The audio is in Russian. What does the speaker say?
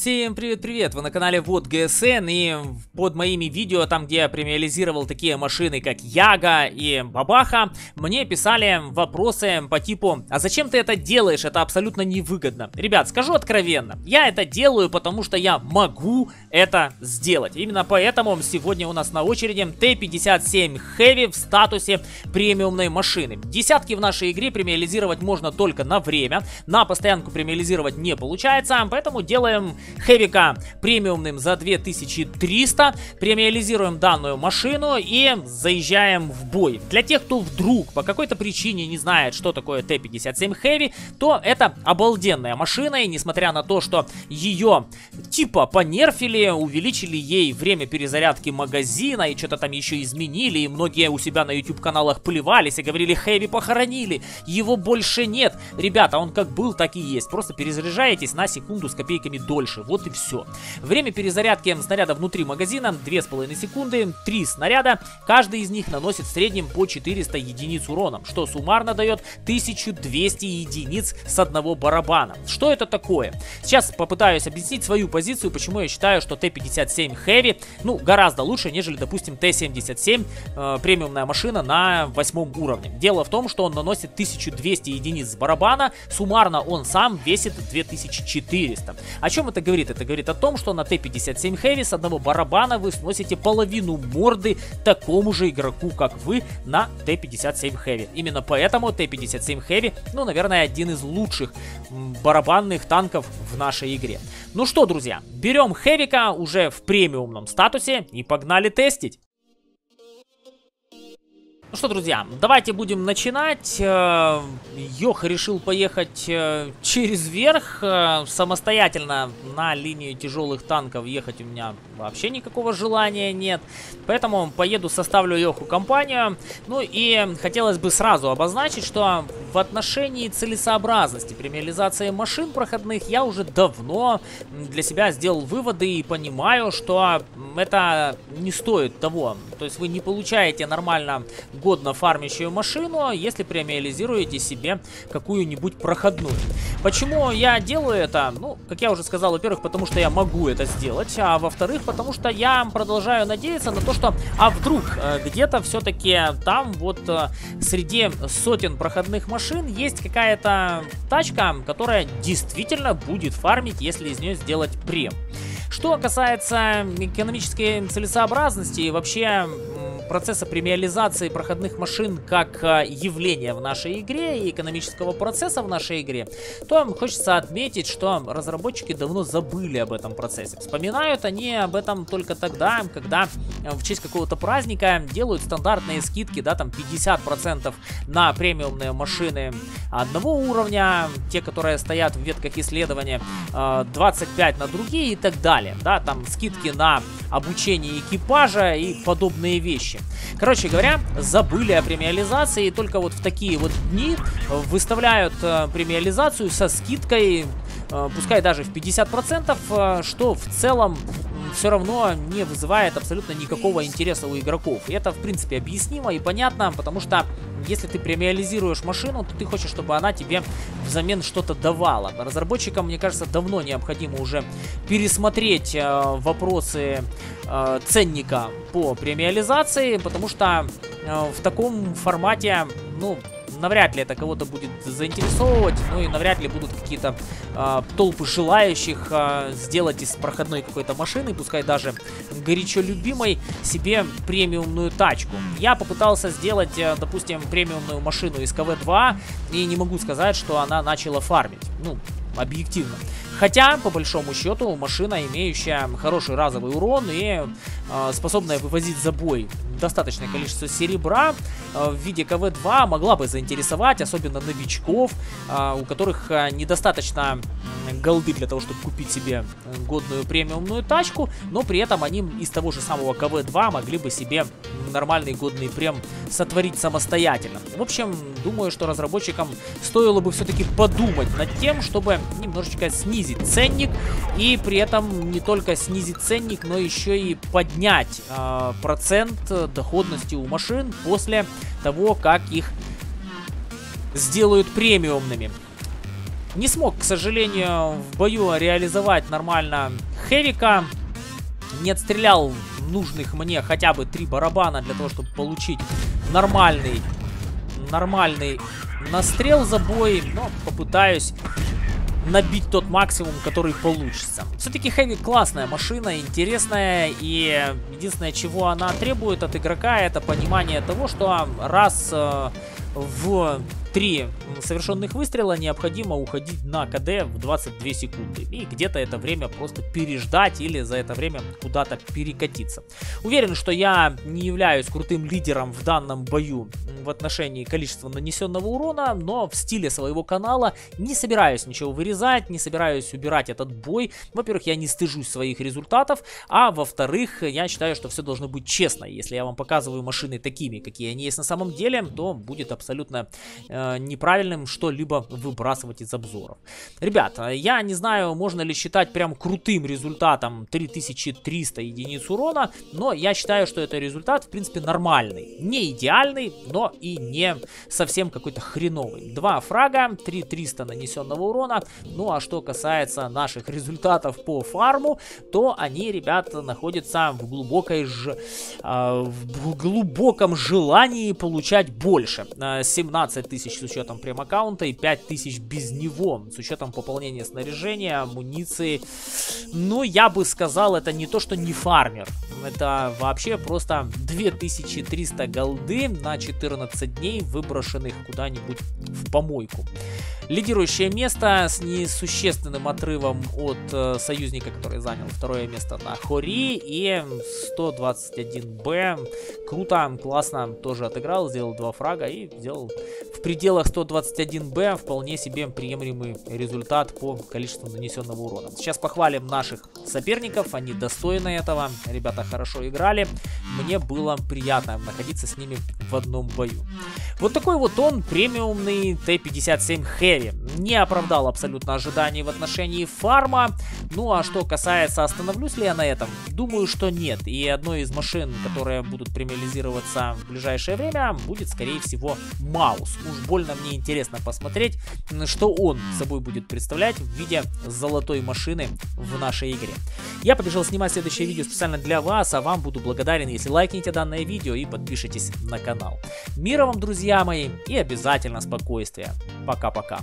Всем привет-привет! Вы на канале Вот ГСН и под моими видео, там где я премиализировал такие машины как Яга и Бабаха, мне писали вопросы по типу «А зачем ты это делаешь? Это абсолютно невыгодно». Ребят, скажу откровенно, я это делаю, потому что я могу это сделать. Именно поэтому сегодня у нас на очереди Т-57 Heavy в статусе премиумной машины. Десятки в нашей игре премиализировать можно только на время, на постоянку премиализировать не получается, поэтому делаем Хэвика премиумным за 2300. Премиализируем данную машину и заезжаем в бой. Для тех, кто вдруг по какой-то причине не знает, что такое Т-57 Heavy, то это обалденная машина. И несмотря на то, что ее типа понерфили, увеличили ей время перезарядки магазина и что-то там еще изменили, и многие у себя на YouTube каналах плевались и говорили, Хэви похоронили, его больше нет. Ребята, он как был, так и есть. Просто перезаряжаетесь на секунду с копейками дольше больше. Вот и все. Время перезарядки снаряда внутри магазина 2,5 секунды, 3 снаряда. Каждый из них наносит в среднем по 400 единиц урона, что суммарно дает 1200 единиц с одного барабана. Что это такое? Сейчас попытаюсь объяснить свою позицию, почему я считаю, что Т-57 Heavy, ну, гораздо лучше, нежели, допустим, Т-77, э, премиумная машина на восьмом уровне. Дело в том, что он наносит 1200 единиц с барабана, суммарно он сам весит 2400. О чем это это говорит? Это говорит о том, что на Т-57 Heavy с одного барабана вы сносите половину морды такому же игроку, как вы на Т-57 Heavy. Именно поэтому Т-57 Heavy, ну, наверное, один из лучших барабанных танков в нашей игре. Ну что, друзья, берем Хевика уже в премиумном статусе и погнали тестить. Ну что, друзья, давайте будем начинать. Э, Йоха решил поехать э, через верх. Э, самостоятельно на линию тяжелых танков ехать у меня вообще никакого желания нет. Поэтому поеду, составлю Йоху компанию. Ну и хотелось бы сразу обозначить, что в отношении целесообразности премиализации машин проходных я уже давно для себя сделал выводы и понимаю, что это не стоит того. То есть вы не получаете нормально годно фармящую машину, если премиализируете себе какую-нибудь проходную. Почему я делаю это? Ну, как я уже сказал, во-первых, потому что я могу это сделать, а во-вторых, потому что я продолжаю надеяться на то, что, а вдруг э, где-то все-таки там вот э, среди сотен проходных машин есть какая-то тачка, которая действительно будет фармить, если из нее сделать прем. Что касается экономической целесообразности и вообще процесса премиализации проходных машин как а, явления в нашей игре и экономического процесса в нашей игре, то хочется отметить, что разработчики давно забыли об этом процессе. Вспоминают они об этом только тогда, когда э, в честь какого-то праздника делают стандартные скидки, да, там 50% на премиумные машины одного уровня, те, которые стоят в ветках исследования, 25 э, на другие и так далее, да, там скидки на обучение экипажа и подобные вещи. Короче говоря, забыли о премиализации, и только вот в такие вот дни выставляют э, премиализацию со скидкой, э, пускай даже в 50%, э, что в целом все равно не вызывает абсолютно никакого интереса у игроков. И это, в принципе, объяснимо и понятно, потому что если ты премиализируешь машину, то ты хочешь, чтобы она тебе взамен что-то давала. Разработчикам, мне кажется, давно необходимо уже пересмотреть э, вопросы э, ценника по премиализации, потому что э, в таком формате, ну, навряд ли это кого-то будет заинтересовывать, ну и навряд ли будут какие-то э, толпы желающих э, сделать из проходной какой-то машины, пускай даже горячо любимой, себе премиумную тачку. Я попытался сделать, э, допустим, премиумную машину из КВ-2, и не могу сказать, что она начала фармить. Ну, объективно. Хотя, по большому счету, машина, имеющая хороший разовый урон и э, способная вывозить за бой достаточное количество серебра э, в виде КВ-2, могла бы заинтересовать, особенно новичков, э, у которых э, недостаточно голды для того, чтобы купить себе годную премиумную тачку, но при этом они из того же самого КВ-2 могли бы себе нормальный годный прем сотворить самостоятельно. В общем, думаю, что разработчикам стоило бы все-таки подумать над тем, чтобы немножечко снизить снизить ценник и при этом не только снизить ценник, но еще и поднять э, процент доходности у машин после того, как их сделают премиумными. Не смог, к сожалению, в бою реализовать нормально Хевика. Не отстрелял нужных мне хотя бы три барабана для того, чтобы получить нормальный, нормальный настрел за бой. Но попытаюсь набить тот максимум, который получится. Все-таки Хэви классная машина, интересная, и единственное, чего она требует от игрока, это понимание того, что раз э, в три совершенных выстрела необходимо уходить на КД в 22 секунды. И где-то это время просто переждать или за это время куда-то перекатиться. Уверен, что я не являюсь крутым лидером в данном бою в отношении количества нанесенного урона, но в стиле своего канала не собираюсь ничего вырезать, не собираюсь убирать этот бой. Во-первых, я не стыжусь своих результатов, а во-вторых, я считаю, что все должно быть честно. Если я вам показываю машины такими, какие они есть на самом деле, то будет абсолютно э, неправильным что-либо выбрасывать из обзоров. Ребят, я не знаю, можно ли считать прям крутым результатом 3300 единиц урона, но я считаю, что это результат, в принципе, нормальный. Не идеальный, но и не совсем какой-то хреновый. Два фрага, 3300 нанесенного урона. Ну а что касается наших результатов по фарму, то они, ребята, находятся в глубокой ж... э, в глубоком желании получать больше. 17 тысяч с учетом прем-аккаунта и 5 тысяч без него, с учетом пополнения снаряжения, амуниции. Ну, я бы сказал, это не то, что не фармер. Это вообще просто 2300 голды на 14 14 дней, выброшенных куда-нибудь в помойку. Лидирующее место с несущественным отрывом от э, союзника, который занял второе место на Хори. И 121Б. Круто, классно тоже отыграл, сделал два фрага и сделал в пределах 121Б вполне себе приемлемый результат по количеству нанесенного урона. Сейчас похвалим наших соперников, они достойны этого. Ребята хорошо играли. Мне было приятно находиться с ними в одном бою. Вот такой вот он, премиумный Т-57 Heavy. Не оправдал абсолютно ожиданий в отношении фарма. Ну а что касается, остановлюсь ли я на этом? Думаю, что нет. И одной из машин, которые будут премиализироваться в ближайшее время, будет, скорее всего, Маус. Уж больно мне интересно посмотреть, что он собой будет представлять в виде золотой машины в нашей игре. Я побежал снимать следующее видео специально для вас, а вам буду благодарен, если лайкните данное видео и подпишитесь на канал. Мира вам, друзья мои, и обязательно спокойствия. Пока-пока.